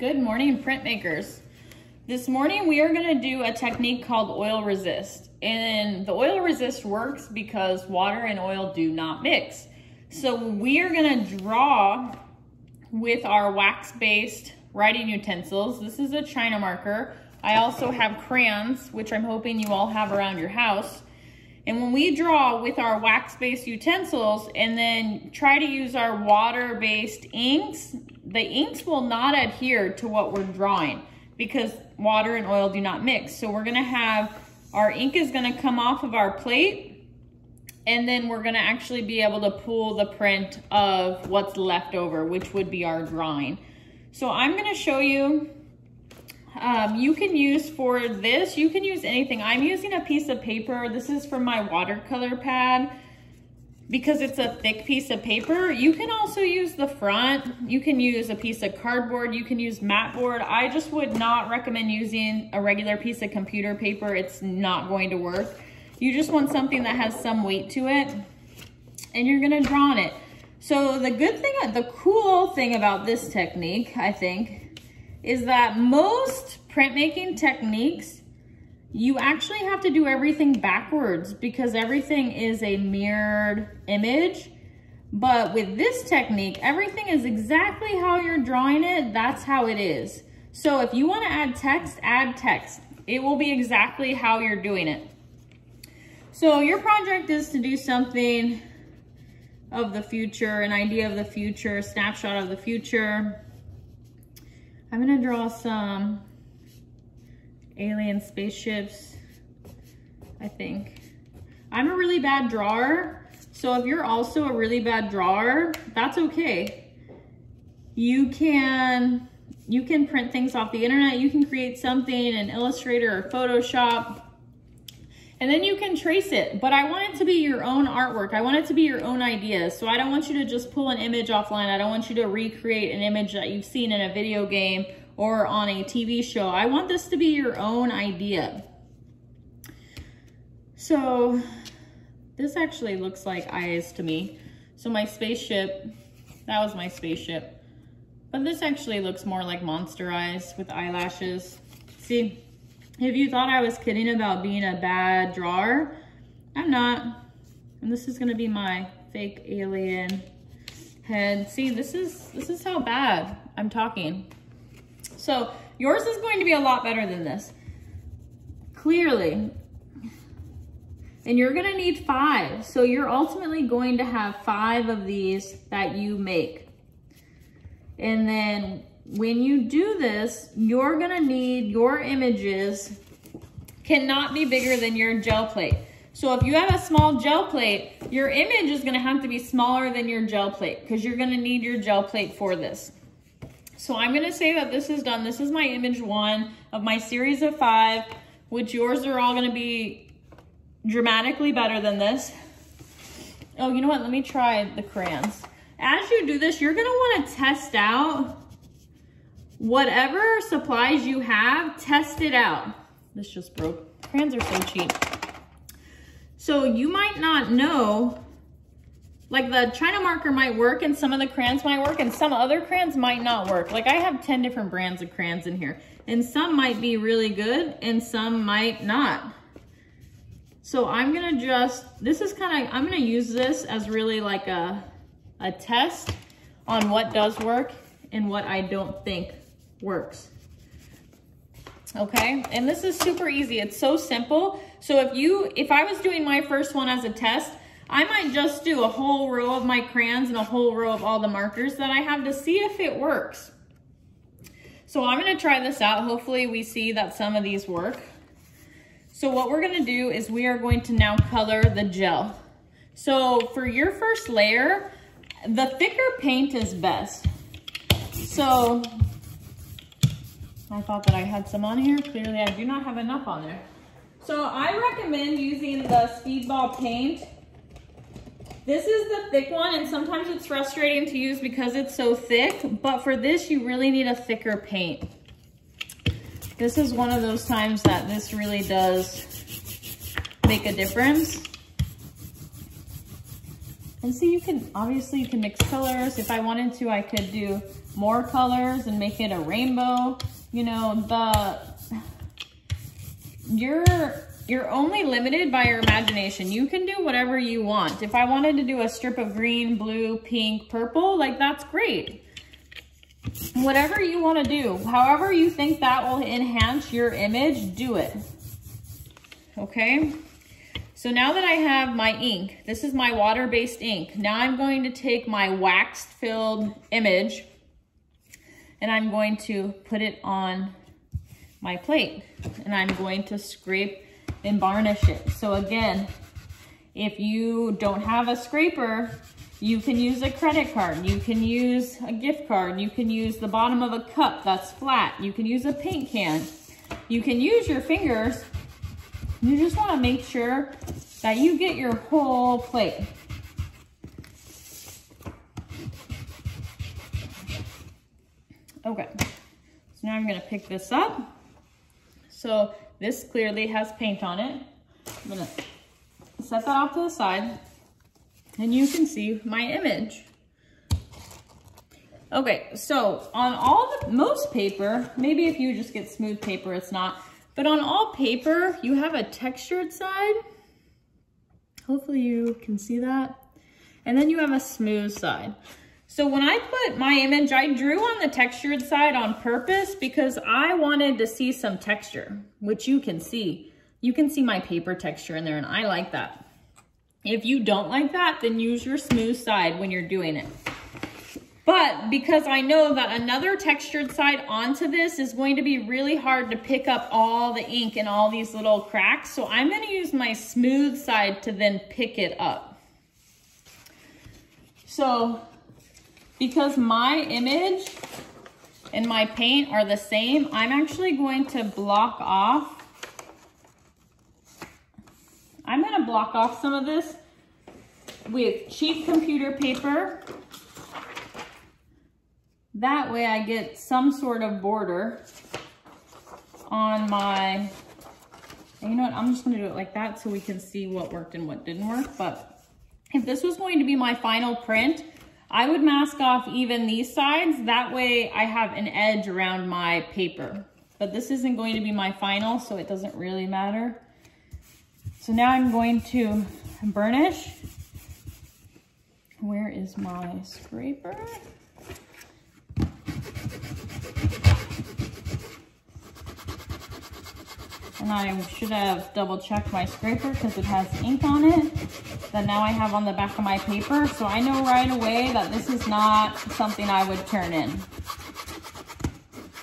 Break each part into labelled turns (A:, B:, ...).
A: Good morning, printmakers. This morning we are gonna do a technique called oil resist. And the oil resist works because water and oil do not mix. So we are gonna draw with our wax-based writing utensils. This is a China marker. I also have crayons, which I'm hoping you all have around your house. And when we draw with our wax-based utensils and then try to use our water-based inks, the inks will not adhere to what we're drawing because water and oil do not mix. So we're gonna have, our ink is gonna come off of our plate and then we're gonna actually be able to pull the print of what's left over, which would be our drawing. So I'm gonna show you um, you can use for this, you can use anything. I'm using a piece of paper. This is from my watercolor pad because it's a thick piece of paper. You can also use the front. You can use a piece of cardboard. You can use mat board. I just would not recommend using a regular piece of computer paper. It's not going to work. You just want something that has some weight to it and you're gonna draw on it. So the good thing, the cool thing about this technique, I think, is that most printmaking techniques, you actually have to do everything backwards because everything is a mirrored image. But with this technique, everything is exactly how you're drawing it. That's how it is. So if you want to add text, add text. It will be exactly how you're doing it. So your project is to do something of the future, an idea of the future, a snapshot of the future. I'm gonna draw some alien spaceships, I think. I'm a really bad drawer, so if you're also a really bad drawer, that's okay. You can, you can print things off the internet, you can create something in Illustrator or Photoshop, and then you can trace it. But I want it to be your own artwork. I want it to be your own idea. So I don't want you to just pull an image offline. I don't want you to recreate an image that you've seen in a video game or on a TV show. I want this to be your own idea. So this actually looks like eyes to me. So my spaceship, that was my spaceship. But this actually looks more like monster eyes with eyelashes. See, if you thought I was kidding about being a bad drawer, I'm not. And this is gonna be my fake alien head. See, this is, this is how bad I'm talking. So yours is going to be a lot better than this. Clearly. And you're gonna need five. So you're ultimately going to have five of these that you make. And then when you do this, you're gonna need your images cannot be bigger than your gel plate. So if you have a small gel plate, your image is gonna have to be smaller than your gel plate because you're gonna need your gel plate for this. So I'm gonna say that this is done. This is my image one of my series of five, which yours are all gonna be dramatically better than this. Oh, you know what? Let me try the crayons. As you do this, you're gonna wanna test out whatever supplies you have, test it out. This just broke. Crayons are so cheap. So you might not know, like the China marker might work and some of the crayons might work and some other crayons might not work. Like I have 10 different brands of crayons in here and some might be really good and some might not. So I'm gonna just, this is kind of, I'm gonna use this as really like a, a test on what does work and what I don't think works. Okay, and this is super easy. It's so simple. So if you, if I was doing my first one as a test, I might just do a whole row of my crayons and a whole row of all the markers that I have to see if it works. So I'm gonna try this out. Hopefully we see that some of these work. So what we're gonna do is we are going to now color the gel. So for your first layer, the thicker paint is best. So I thought that I had some on here. Clearly I do not have enough on there. So I recommend using the Speedball paint. This is the thick one and sometimes it's frustrating to use because it's so thick, but for this you really need a thicker paint. This is one of those times that this really does make a difference. And see, you can, obviously you can mix colors. If I wanted to, I could do more colors and make it a rainbow. You know, the you're you're only limited by your imagination. You can do whatever you want. If I wanted to do a strip of green, blue, pink, purple, like that's great. Whatever you want to do, however you think that will enhance your image, do it. Okay? So now that I have my ink, this is my water-based ink. Now I'm going to take my wax-filled image and I'm going to put it on my plate and I'm going to scrape and burnish it. So again, if you don't have a scraper, you can use a credit card. You can use a gift card. You can use the bottom of a cup that's flat. You can use a paint can. You can use your fingers you just wanna make sure that you get your whole plate. Okay, so now I'm gonna pick this up. So this clearly has paint on it. I'm gonna set that off to the side and you can see my image. Okay, so on all the, most paper, maybe if you just get smooth paper, it's not, but on all paper, you have a textured side. Hopefully you can see that. And then you have a smooth side. So when I put my image, I drew on the textured side on purpose because I wanted to see some texture, which you can see. You can see my paper texture in there and I like that. If you don't like that, then use your smooth side when you're doing it. But because I know that another textured side onto this is going to be really hard to pick up all the ink and all these little cracks, so I'm gonna use my smooth side to then pick it up. So because my image and my paint are the same, I'm actually going to block off. I'm gonna block off some of this with cheap computer paper that way I get some sort of border on my, you know what, I'm just gonna do it like that so we can see what worked and what didn't work. But if this was going to be my final print, I would mask off even these sides. That way I have an edge around my paper. But this isn't going to be my final, so it doesn't really matter. So now I'm going to burnish. Where is my scraper? And I should have double checked my scraper because it has ink on it that now I have on the back of my paper. So I know right away that this is not something I would turn in.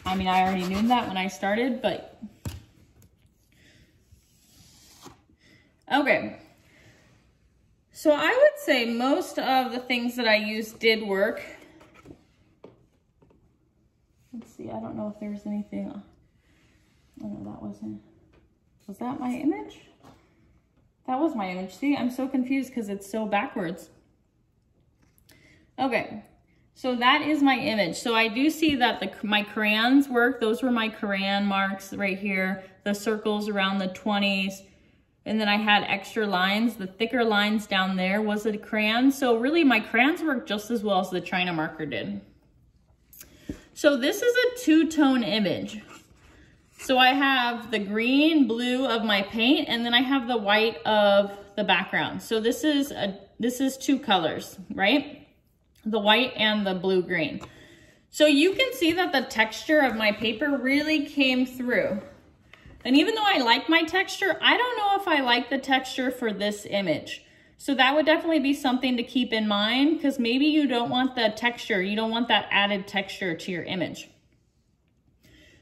A: I mean, I already knew that when I started, but. Okay. So I would say most of the things that I used did work. Let's see, I don't know if there's anything. Oh no, that wasn't. Was that my image? That was my image. See, I'm so confused because it's so backwards. Okay, so that is my image. So I do see that the my crayons work. Those were my crayon marks right here. The circles around the 20s. And then I had extra lines. The thicker lines down there was a crayon. So really my crayons work just as well as the China marker did. So this is a two-tone image. So I have the green, blue of my paint, and then I have the white of the background. So this is a this is two colors, right? The white and the blue green. So you can see that the texture of my paper really came through. And even though I like my texture, I don't know if I like the texture for this image. So that would definitely be something to keep in mind because maybe you don't want the texture, you don't want that added texture to your image.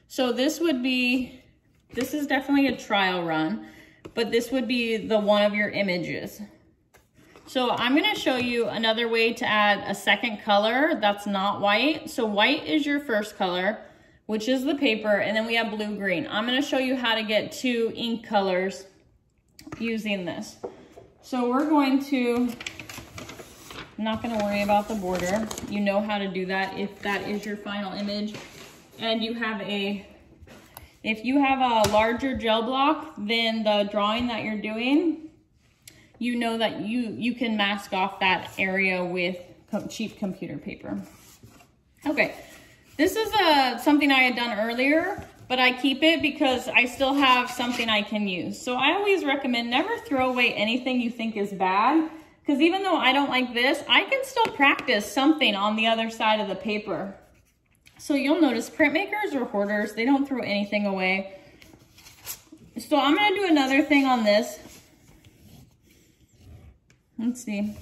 A: So this would be, this is definitely a trial run, but this would be the one of your images. So I'm gonna show you another way to add a second color that's not white. So white is your first color, which is the paper, and then we have blue-green. I'm gonna show you how to get two ink colors using this. So we're going to, I'm not gonna worry about the border. You know how to do that if that is your final image and you have a, if you have a larger gel block than the drawing that you're doing, you know that you, you can mask off that area with cheap computer paper. Okay, This is a, something I had done earlier, but I keep it because I still have something I can use. So I always recommend never throw away anything you think is bad because even though I don't like this, I can still practice something on the other side of the paper. So you'll notice printmakers or hoarders, they don't throw anything away. So I'm gonna do another thing on this. Let's see.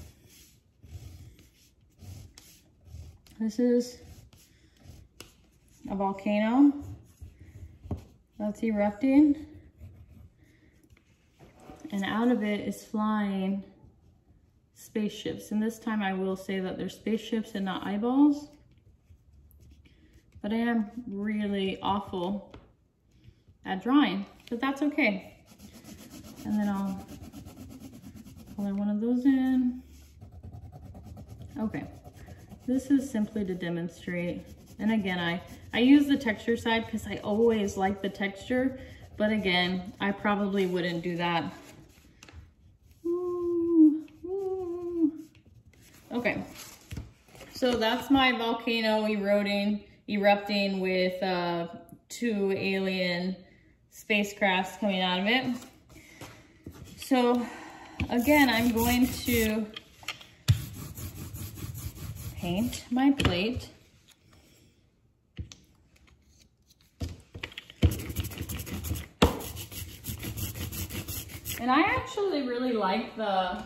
A: This is a volcano that's erupting. And out of it is flying spaceships. And this time I will say that they're spaceships and not eyeballs. But I am really awful at drawing, but that's okay. And then I'll color one of those in. Okay, this is simply to demonstrate. And again, I, I use the texture side because I always like the texture, but again, I probably wouldn't do that. Ooh, ooh. Okay, so that's my volcano eroding, erupting with uh, two alien spacecrafts coming out of it. So again, I'm going to paint my plate. And I actually really like the,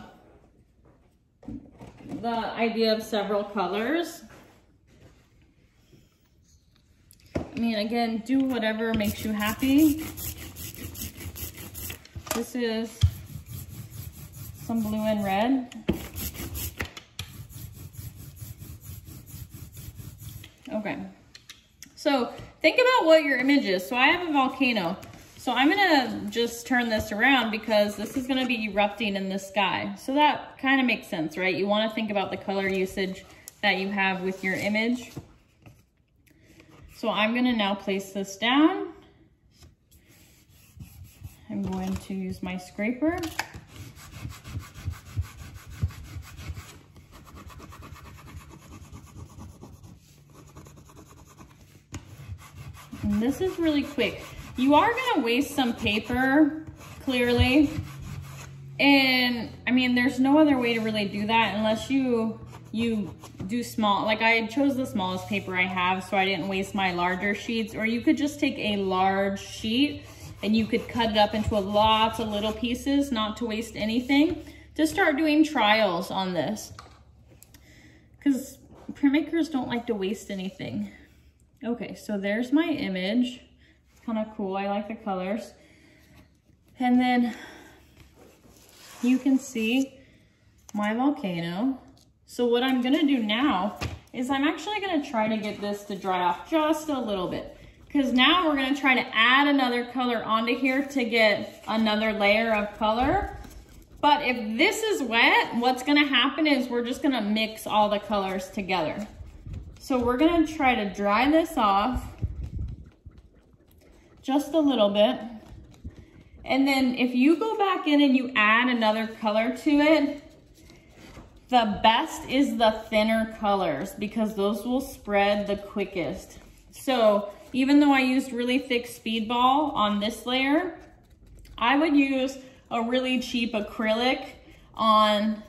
A: the idea of several colors. I mean, again, do whatever makes you happy. This is some blue and red. Okay, so think about what your image is. So I have a volcano. So I'm gonna just turn this around because this is gonna be erupting in the sky. So that kind of makes sense, right? You wanna think about the color usage that you have with your image. So I'm gonna now place this down. I'm going to use my scraper. And this is really quick. You are gonna waste some paper, clearly. And I mean, there's no other way to really do that unless you you do small, like I chose the smallest paper I have so I didn't waste my larger sheets, or you could just take a large sheet and you could cut it up into lots of little pieces, not to waste anything, to start doing trials on this. Because printmakers don't like to waste anything. Okay, so there's my image. It's kind of cool, I like the colors. And then you can see my volcano. So what I'm gonna do now is I'm actually gonna try to get this to dry off just a little bit because now we're gonna try to add another color onto here to get another layer of color. But if this is wet, what's gonna happen is we're just gonna mix all the colors together. So we're gonna try to dry this off just a little bit. And then if you go back in and you add another color to it, the best is the thinner colors because those will spread the quickest. So even though I used really thick speedball on this layer, I would use a really cheap acrylic on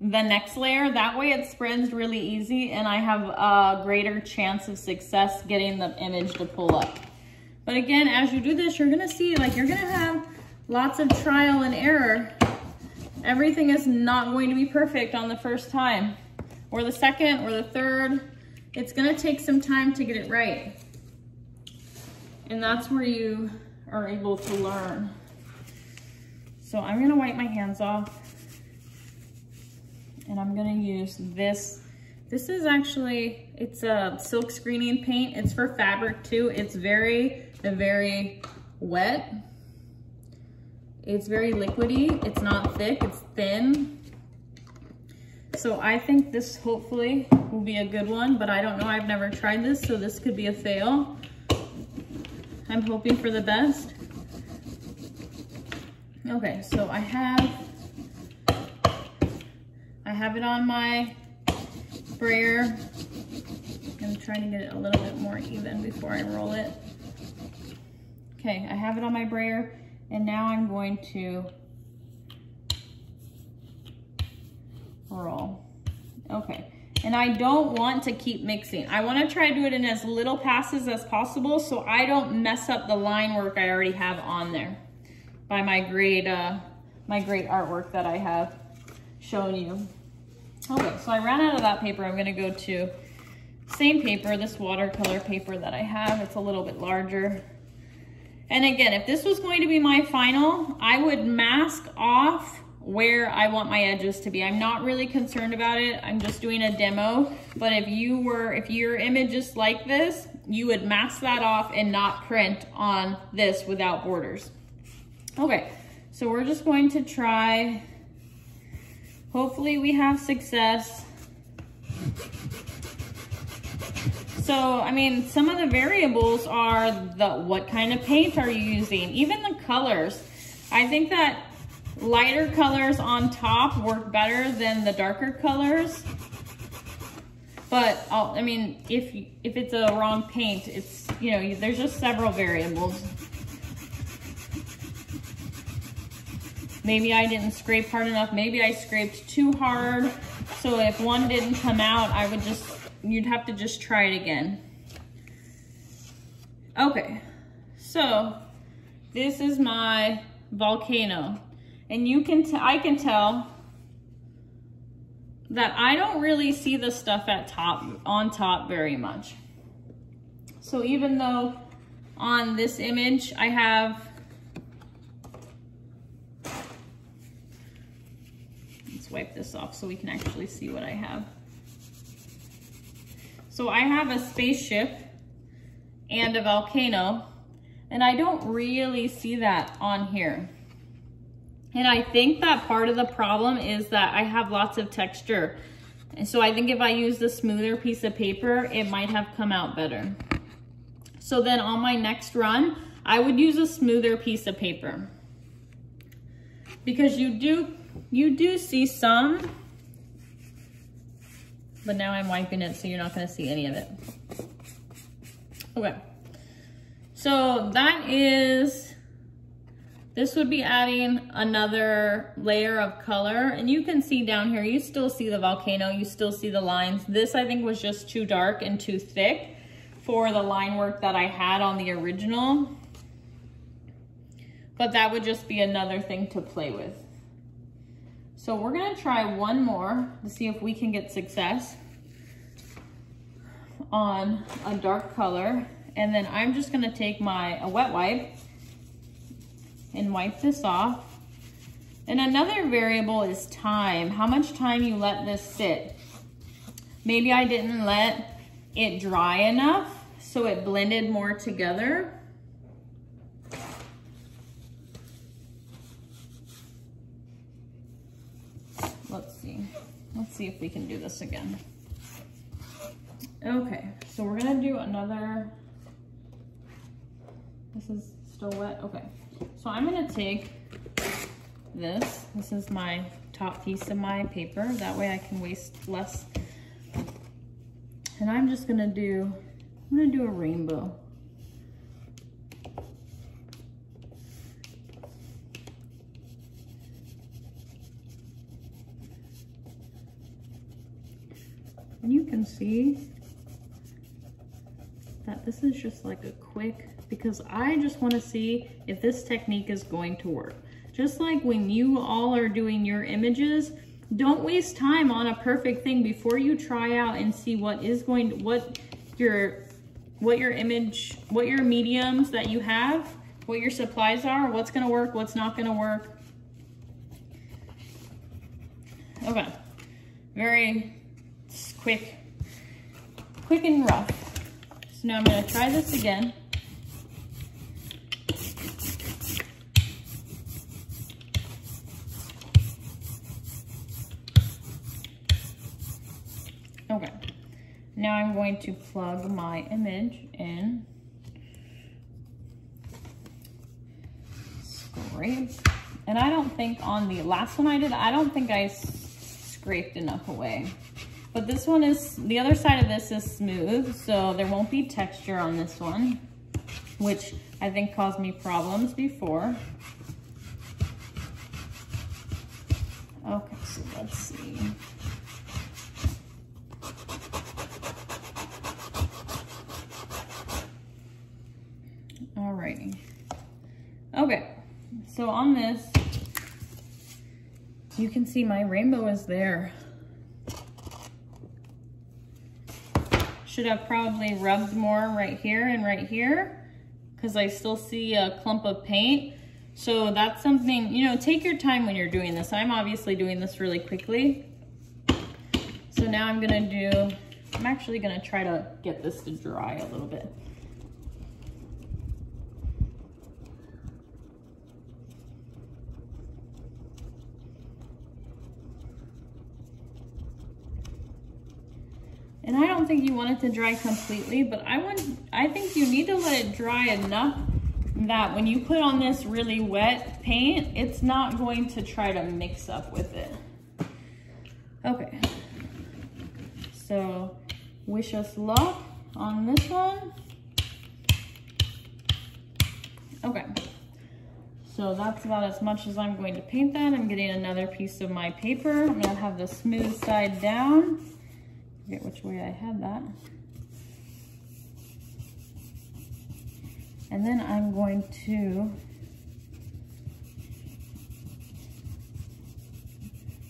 A: the next layer. That way it spreads really easy and I have a greater chance of success getting the image to pull up. But again, as you do this, you're gonna see like you're gonna have lots of trial and error Everything is not going to be perfect on the first time or the second or the third. It's gonna take some time to get it right. And that's where you are able to learn. So I'm gonna wipe my hands off and I'm gonna use this. This is actually, it's a silk screening paint. It's for fabric too. It's very, very wet. It's very liquidy. It's not thick, it's thin. So I think this hopefully will be a good one, but I don't know. I've never tried this, so this could be a fail. I'm hoping for the best. Okay, so I have, I have it on my brayer. I'm trying to get it a little bit more even before I roll it. Okay, I have it on my brayer and now I'm going to roll. Okay, and I don't want to keep mixing. I wanna try to do it in as little passes as possible so I don't mess up the line work I already have on there by my great, uh, my great artwork that I have shown you. Okay, so I ran out of that paper. I'm gonna go to same paper, this watercolor paper that I have. It's a little bit larger. And again, if this was going to be my final, I would mask off where I want my edges to be. I'm not really concerned about it. I'm just doing a demo. But if you were, if your image is like this, you would mask that off and not print on this without borders. Okay, so we're just going to try Hopefully we have success. So, I mean, some of the variables are the what kind of paint are you using? Even the colors. I think that lighter colors on top work better than the darker colors. But, I'll, I mean, if, if it's a wrong paint, it's, you know, there's just several variables. Maybe I didn't scrape hard enough. Maybe I scraped too hard. So if one didn't come out, I would just, you'd have to just try it again. Okay, so this is my volcano. And you can, I can tell that I don't really see the stuff at top, on top very much. So even though on this image I have let's wipe this off so we can actually see what I have. So I have a spaceship and a volcano, and I don't really see that on here. And I think that part of the problem is that I have lots of texture. And so I think if I use the smoother piece of paper, it might have come out better. So then on my next run, I would use a smoother piece of paper. Because you do you do see some, but now I'm wiping it so you're not gonna see any of it. Okay, so that is, this would be adding another layer of color and you can see down here, you still see the volcano, you still see the lines. This I think was just too dark and too thick for the line work that I had on the original. But that would just be another thing to play with. So we're gonna try one more to see if we can get success on a dark color. And then I'm just gonna take my a wet wipe and wipe this off. And another variable is time, how much time you let this sit. Maybe I didn't let it dry enough so it blended more together. Let's see if we can do this again. Okay, so we're gonna do another, this is still wet, okay. So I'm gonna take this, this is my top piece of my paper, that way I can waste less. And I'm just gonna do, I'm gonna do a rainbow. And you can see that this is just like a quick, because I just wanna see if this technique is going to work. Just like when you all are doing your images, don't waste time on a perfect thing before you try out and see what is going to, what your, what your image, what your mediums that you have, what your supplies are, what's gonna work, what's not gonna work. Okay, very quick, quick and rough. So now I'm gonna try this again. Okay, now I'm going to plug my image in. Scrape. And I don't think on the last one I did, I don't think I scraped enough away. But this one is, the other side of this is smooth, so there won't be texture on this one, which I think caused me problems before. Okay, so let's see. Alrighty. Okay, so on this, you can see my rainbow is there. Should have probably rubbed more right here and right here because I still see a clump of paint. So that's something, you know, take your time when you're doing this. I'm obviously doing this really quickly. So now I'm gonna do, I'm actually gonna try to get this to dry a little bit. And I don't think you want it to dry completely, but I want, I think you need to let it dry enough that when you put on this really wet paint, it's not going to try to mix up with it. Okay. So wish us luck on this one. Okay. So that's about as much as I'm going to paint that. I'm getting another piece of my paper. I'm gonna have the smooth side down forget which way I had that. And then I'm going to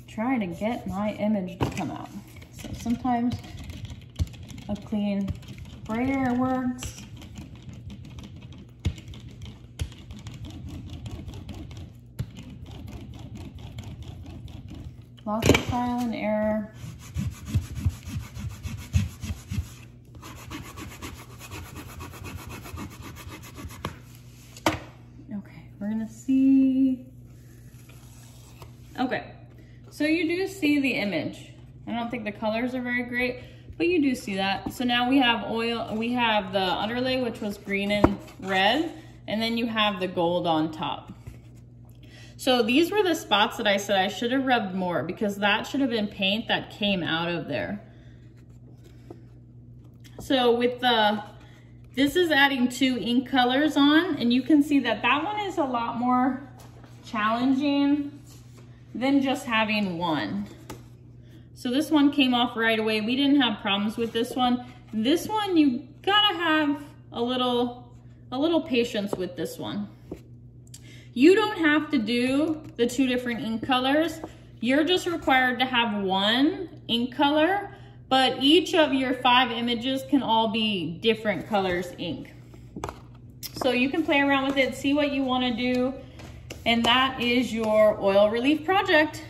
A: try to get my image to come out. So sometimes a clean brayer works. Lots of trial and error. We're gonna see. Okay, so you do see the image. I don't think the colors are very great, but you do see that. So now we have oil, we have the underlay, which was green and red, and then you have the gold on top. So these were the spots that I said I should have rubbed more because that should have been paint that came out of there. So with the this is adding two ink colors on, and you can see that that one is a lot more challenging than just having one. So this one came off right away. We didn't have problems with this one. This one, you gotta have a little, a little patience with this one. You don't have to do the two different ink colors. You're just required to have one ink color but each of your five images can all be different colors ink. So you can play around with it, see what you wanna do, and that is your oil relief project.